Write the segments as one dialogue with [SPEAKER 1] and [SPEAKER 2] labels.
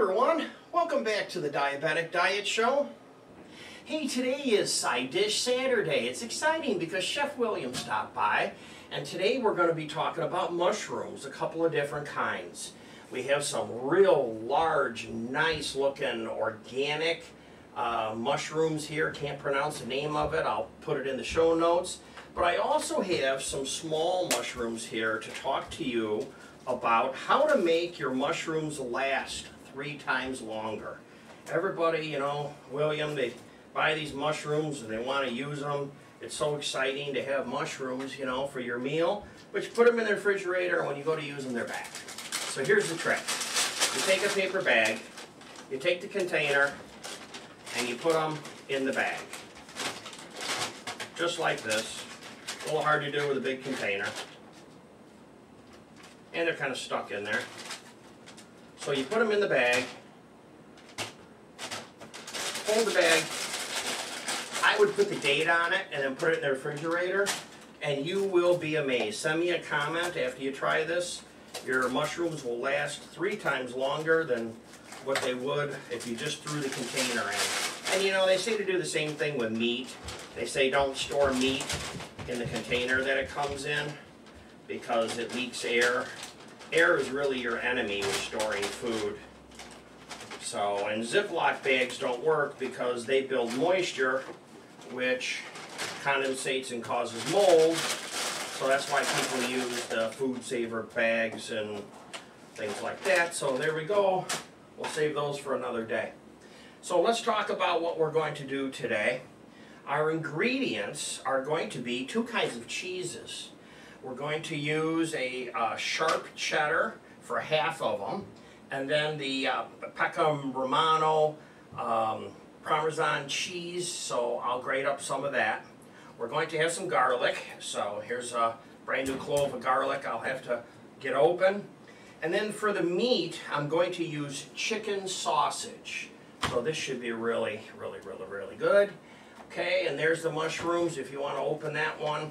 [SPEAKER 1] everyone, welcome back to the Diabetic Diet Show. Hey, today is Side Dish Saturday. It's exciting because Chef William stopped by and today we're going to be talking about mushrooms, a couple of different kinds. We have some real large, nice looking organic uh, mushrooms here. Can't pronounce the name of it. I'll put it in the show notes. But I also have some small mushrooms here to talk to you about how to make your mushrooms last three times longer. Everybody, you know, William, they buy these mushrooms and they want to use them. It's so exciting to have mushrooms, you know, for your meal. But you put them in the refrigerator and when you go to use them, they're back. So here's the trick. You take a paper bag, you take the container, and you put them in the bag. Just like this. A little hard to do with a big container and they're kind of stuck in there. So you put them in the bag, hold the bag, I would put the date on it and then put it in the refrigerator and you will be amazed. Send me a comment after you try this. Your mushrooms will last three times longer than what they would if you just threw the container in. And you know, they say to do the same thing with meat. They say don't store meat in the container that it comes in because it leaks air. Air is really your enemy with storing food. So, and Ziploc bags don't work because they build moisture, which condensates and causes mold. So that's why people use the food saver bags and things like that. So there we go. We'll save those for another day. So let's talk about what we're going to do today. Our ingredients are going to be two kinds of cheeses. We're going to use a uh, sharp cheddar for half of them, and then the uh, Pecorino Romano um, Parmesan cheese, so I'll grate up some of that. We're going to have some garlic, so here's a brand new clove of garlic I'll have to get open. And then for the meat, I'm going to use chicken sausage. So this should be really, really, really, really good. Okay, and there's the mushrooms if you want to open that one.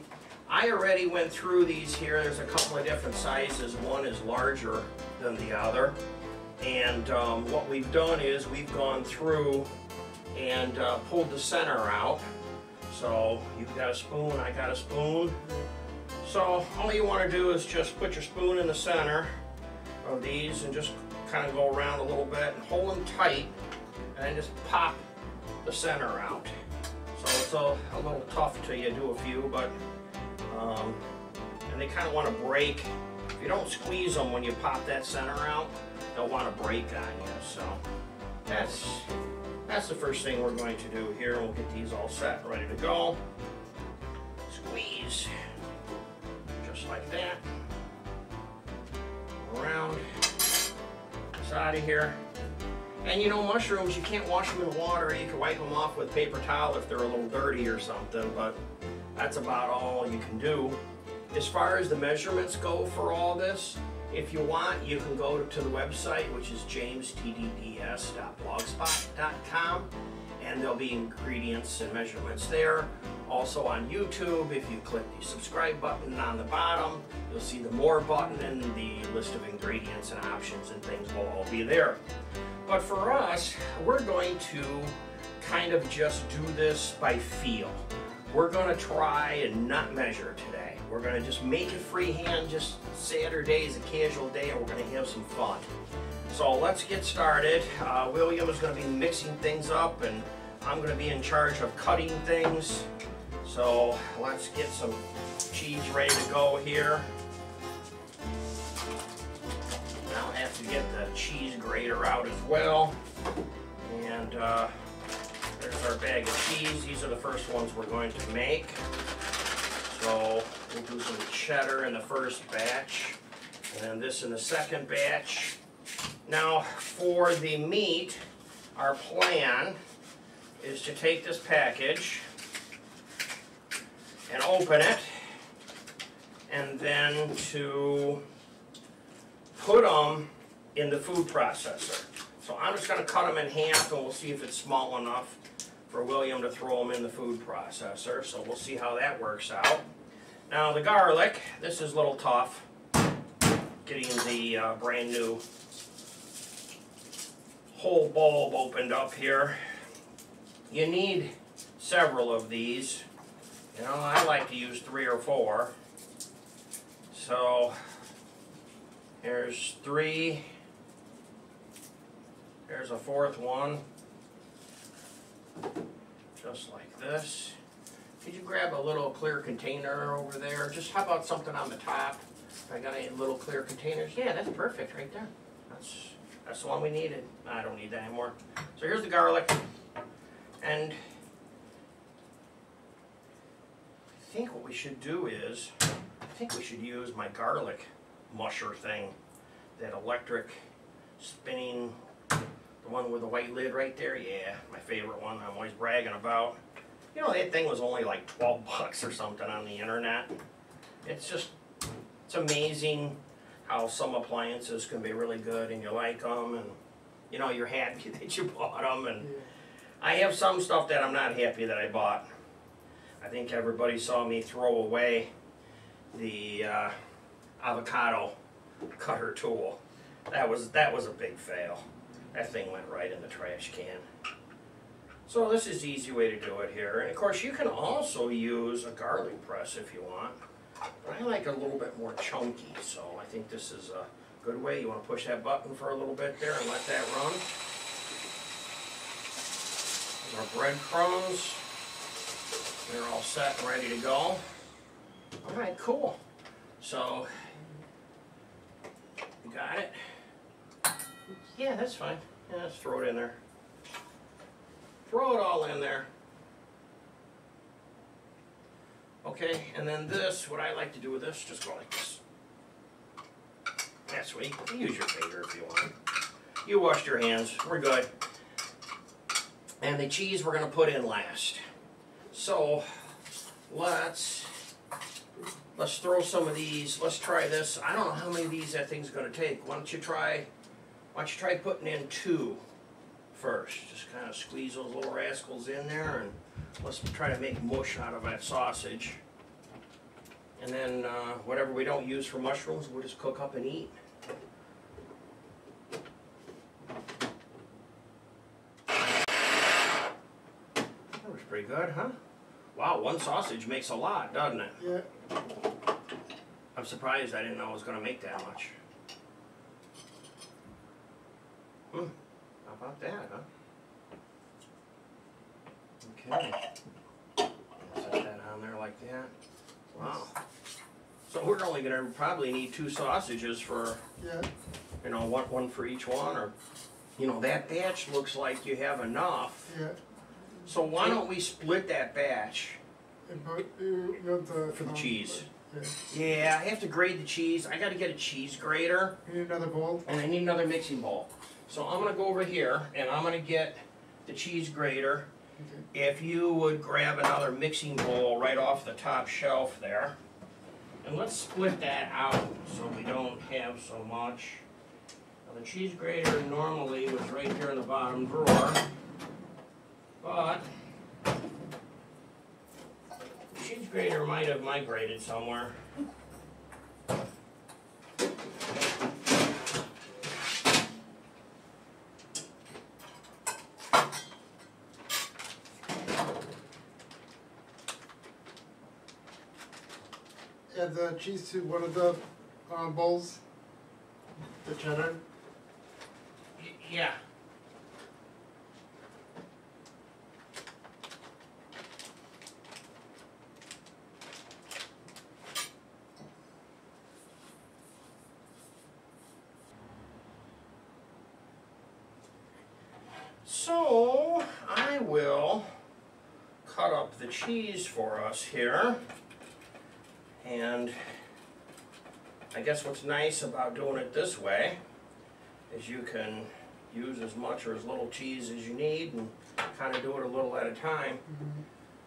[SPEAKER 1] I already went through these here. There's a couple of different sizes. One is larger than the other. And um, what we've done is we've gone through and uh, pulled the center out. So you've got a spoon, I got a spoon. So all you want to do is just put your spoon in the center of these and just kind of go around a little bit and hold them tight and just pop the center out. So it's a, a little tough till you do a few, but um, and they kind of want to break. If you don't squeeze them when you pop that center out, they'll want to break on you. So that's that's the first thing we're going to do here. We'll get these all set ready to go. Squeeze, just like that. Around, it's out of here. And you know, mushrooms, you can't wash them in water. You can wipe them off with paper towel if they're a little dirty or something, but that's about all you can do. As far as the measurements go for all this, if you want, you can go to the website, which is jamestdds.blogspot.com, and there'll be ingredients and measurements there. Also on YouTube, if you click the subscribe button on the bottom, you'll see the more button and the list of ingredients and options and things will all be there. But for us, we're going to kind of just do this by feel. We're to try and not measure today. We're to just make it freehand, just Saturday is a casual day, and we're to have some fun. So let's get started. Uh, William is to be mixing things up, and I'm to be in charge of cutting things. So let's get some cheese ready to go here. I'll have to get the cheese grater out as well. And uh, there's our bag of cheese. These are the first ones we're going to make. So we'll do some cheddar in the first batch, and then this in the second batch. Now for the meat, our plan is to take this package and open it, and then to put them in the food processor. So I'm just going to cut them in half and we'll see if it's small enough for William to throw them in the food processor. So we'll see how that works out. Now the garlic, this is a little tough. Getting the uh, brand new whole bulb opened up here. You need several of these. You know, I like to use three or four. So, here's three. There's a fourth one. Just like this. Could you grab a little clear container over there? Just how about something on the top? I got any little clear containers? Yeah, that's perfect right there. That's that's the one we needed. I don't need that anymore. So here's the garlic. And I think what we should do is, I think we should use my garlic musher thing. That electric spinning, the one with the white lid right there. Yeah, my favorite one I'm always bragging about. You know, that thing was only like 12 bucks or something on the internet. It's just, it's amazing how some appliances can be really good and you like them and, you know, you're happy that you bought them and I have some stuff that I'm not happy that I bought. I think everybody saw me throw away the uh, avocado cutter tool. That was that was a big fail. That thing went right in the trash can. So this is the easy way to do it here. And of course you can also use a garlic press if you want. But I like a little bit more chunky, so I think this is a good way. You want to push that button for a little bit there and let that run. Our breadcrumbs. They're all set and ready to go. All right, cool. So, you got it? Yeah, that's fine. Yeah, let's throw it in there. Throw it all in there. Okay, and then this, what I like to do with this, just go like this. That's sweet. Use your finger if you want. You washed your hands. We're good. And the cheese we're going to put in last. So, let's let's throw some of these. Let's try this. I don't know how many of these that thing's going to take. Why don't you try? Why don't you try putting in two first? Just kind of squeeze those little rascals in there, and let's try to make mush out of that sausage. And then uh, whatever we don't use for mushrooms, we'll just cook up and eat. That was pretty good, huh? Wow, one sausage makes a lot, doesn't it?
[SPEAKER 2] Yeah,
[SPEAKER 1] I'm surprised I didn't know it was gonna make that much. Hmm, how about that, huh? Okay. Set that on there like that. Wow. So we're only gonna probably need two sausages for,
[SPEAKER 2] yeah,
[SPEAKER 1] you know, one, one for each one, or, you know, that batch looks like you have enough.
[SPEAKER 2] yeah.
[SPEAKER 1] So why don't we split that batch?
[SPEAKER 2] And but you want the
[SPEAKER 1] For the
[SPEAKER 2] um,
[SPEAKER 1] cheese.
[SPEAKER 2] Yeah.
[SPEAKER 1] I have to grate the cheese. I gotta get a cheese grater.
[SPEAKER 2] You need another bowl.
[SPEAKER 1] and I need another mixing bowl. So I'm gonna go over here and I'm gonna get the cheese grater.
[SPEAKER 2] Okay.
[SPEAKER 1] If you would grab another mixing bowl right off the top shelf there. And let's split that out so we don't have so much. Now the cheese grater normally was right here in the bottom drawer. But grater might have migrated somewhere.
[SPEAKER 2] Add the cheese to one of the um, bowls. The cheddar.
[SPEAKER 1] Y- Yeah. So, I will cut up the cheese for us here. And I guess what's nice about doing it this way is you can use as much or as little cheese as you need and kind of do it a little at a time.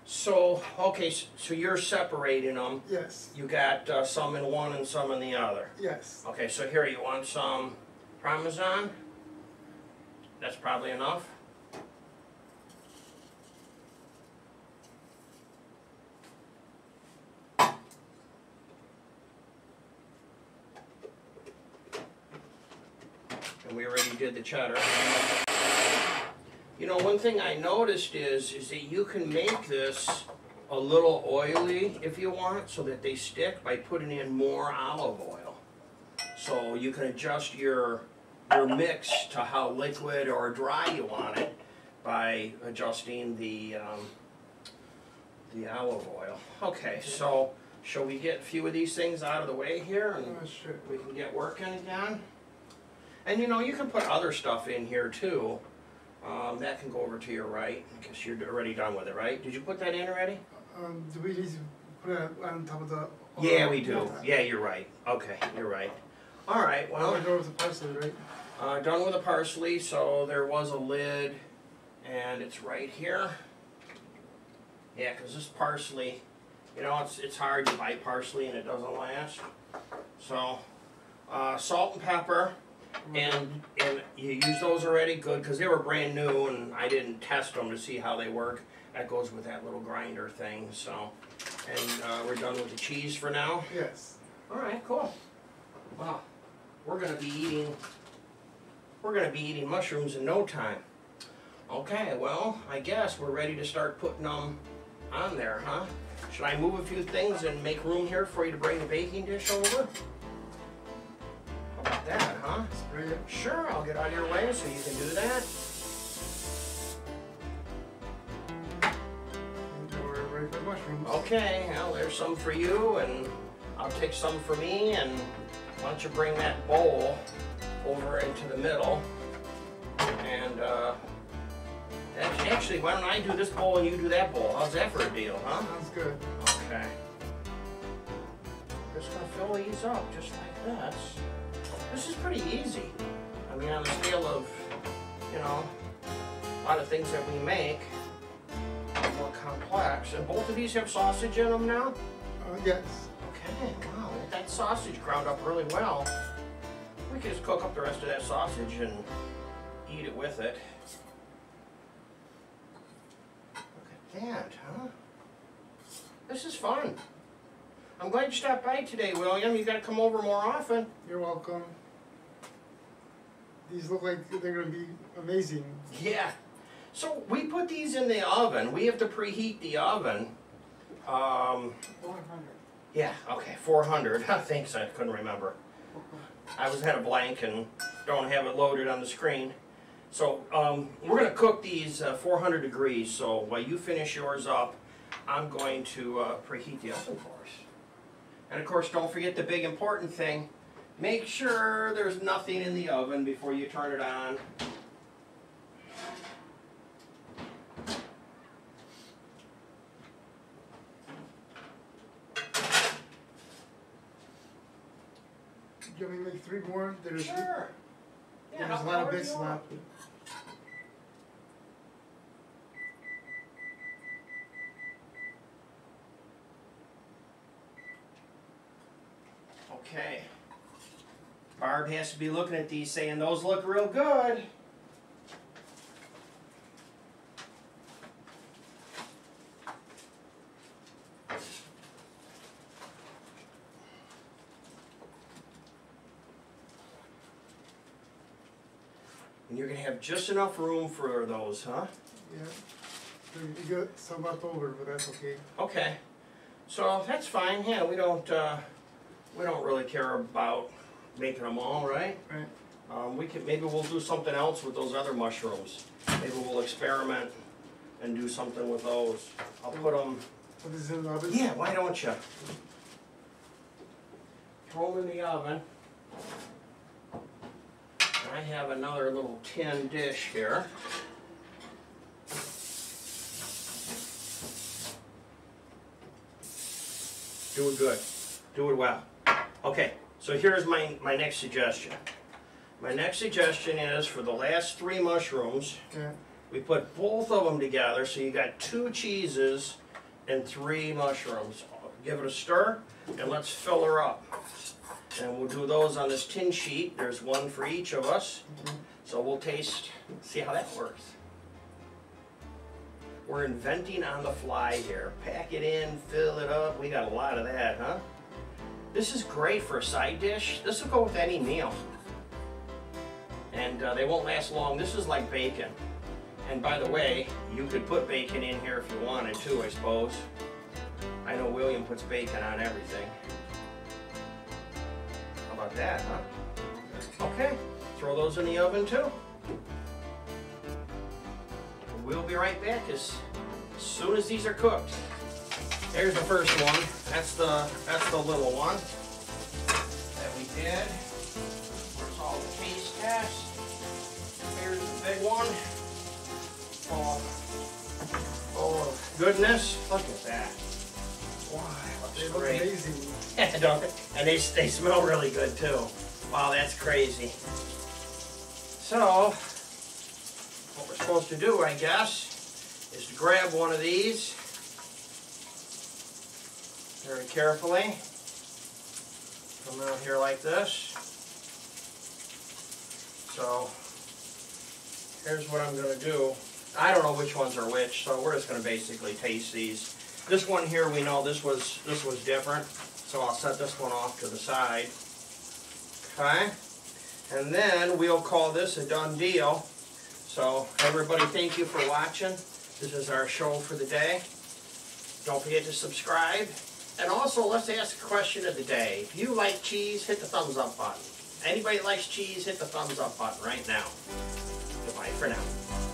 [SPEAKER 1] So, okay, so you're separating them.
[SPEAKER 2] Yes,
[SPEAKER 1] You got uh, some in one and some in the other.
[SPEAKER 2] yes.
[SPEAKER 1] Okay, so here you want some Parmesan? That's probably enough. And we already did the cheddar. You know, one thing I noticed is, is that you can make this a little oily if you want, so that they stick by putting in more olive oil. So you can adjust your, your mix to how liquid or dry you want it by adjusting the, um, the olive oil. Okay, so shall we get a few of these things out of the way here and we can get working again? And you know, you can put other stuff in here too. Um, that can go over to your right, because you're already done with it, right? Did you put that in already?
[SPEAKER 2] Um, do we need to put it on top of the?
[SPEAKER 1] Yeah, we do. Yeah, you're right. Okay, you're right. All right,
[SPEAKER 2] Well, I know it's a parsley, right?
[SPEAKER 1] uh, done with the parsley, so there was a lid, and it's right here. Yeah, because this parsley, you know, it's, it's hard to buy parsley and it doesn't last. So, uh, salt and pepper, and, and you use those already, good, because they were brand new and I didn't test them to see how they work. That goes with that little grinder thing, so, and, uh, we're done with the cheese for now.
[SPEAKER 2] Yes.
[SPEAKER 1] Alright, cool. Wow, we're gonna be eating, we're gonna be eating mushrooms in no time. Okay, well, I guess we're ready to start putting them on there, huh? Should I move a few things and make room here for you to bring the baking dish over? That, huh?
[SPEAKER 2] It.
[SPEAKER 1] Sure, I'll get out of your way so you can do that.
[SPEAKER 2] And we're ready for mushrooms.
[SPEAKER 1] Okay, well, there's some for you, and I'll take some for me, and why don't you bring that bowl over into the middle? And, uh, actually, why don't I do this bowl and you do that bowl? How's that for a deal, huh?
[SPEAKER 2] Sounds good.
[SPEAKER 1] Okay. Just gonna fill these up just like this. This is pretty easy. I mean, on the scale of, you know, a lot of things that we make, more complex. And both of these have sausage in them now?
[SPEAKER 2] Uh, yes.
[SPEAKER 1] Okay, wow, that sausage ground up really well. We can just cook up the rest of that sausage and eat it with it. Look at that, huh? This is fun. I'm glad you stopped by today, William. You gotta come over more often.
[SPEAKER 2] You're welcome. These look like they're gonna be amazing.
[SPEAKER 1] Yeah. So we put these in the oven. We have to preheat the oven. Um, Yeah, okay, 400. Thanks, I couldn't remember. I was at a blank and don't have it loaded on the screen. So um, we're going to cook these uh, 400 degrees. So while you finish yours up, I'm going to uh, preheat the oven for us. And of course, don't forget the big important thing. Make sure there's nothing in the oven before you turn it on.
[SPEAKER 2] Do you want me to make three more? There's,
[SPEAKER 1] Sure. Yeah,
[SPEAKER 2] there's a lot of bits left.
[SPEAKER 1] Okay. Barb has to be looking at these saying, those look real good. And you're gonna have just enough room for those, huh?
[SPEAKER 2] Yeah. You got some left over, but that's okay.
[SPEAKER 1] Okay, so that's fine, yeah, we don't, uh, we don't really care about making them all, right?
[SPEAKER 2] Right.
[SPEAKER 1] Um, we could, maybe we'll do something else with those other mushrooms. Maybe we'll experiment and do something with those. I'll put them,
[SPEAKER 2] Put this in the oven.
[SPEAKER 1] yeah, why don't you? Throw them in the oven. I have another little tin dish here. Do it good. Do it well. Okay, so here's my, my next suggestion. My next suggestion is for the last three mushrooms,
[SPEAKER 2] Yeah.
[SPEAKER 1] we put both of them together, so you got two cheeses and three mushrooms. Give it a stir, and let's fill her up. And we'll do those on this tin sheet. There's one for each of us. Mm-hmm. So we'll taste, see how that works. We're inventing on the fly here. Pack it in, fill it up. We got a lot of that, huh? This is great for a side dish. This will go with any meal. And uh, they won't last long. This is like bacon. And by the way, you could put bacon in here if you wanted to, I suppose. I know William puts bacon on everything. How about that, huh? Okay, throw those in the oven too. We'll be right back as soon as these are cooked. There's the first one. That's the that's the little one that we did. Where's all the taste tests? Here's the big one. Oh, oh goodness! Look at that. Wow,
[SPEAKER 2] They look
[SPEAKER 1] great.
[SPEAKER 2] amazing.
[SPEAKER 1] And they, they smell really good too. Wow, that's crazy. So, what we're supposed to do, I guess, is to grab one of these very carefully. Come out here like this. So, here's what I'm going to do. I don't know which ones are which, so we're just going to basically taste these. This one here, we know this was this was different, so I'll set this one off to the side. Okay, and then we'll call this a done deal. So everybody, thank you for watching. This is our show for the day. Don't forget to subscribe. And also, let's ask a question of the day. If you like cheese, hit the thumbs up button. Anybody likes cheese, hit the thumbs up button right now. Goodbye for now.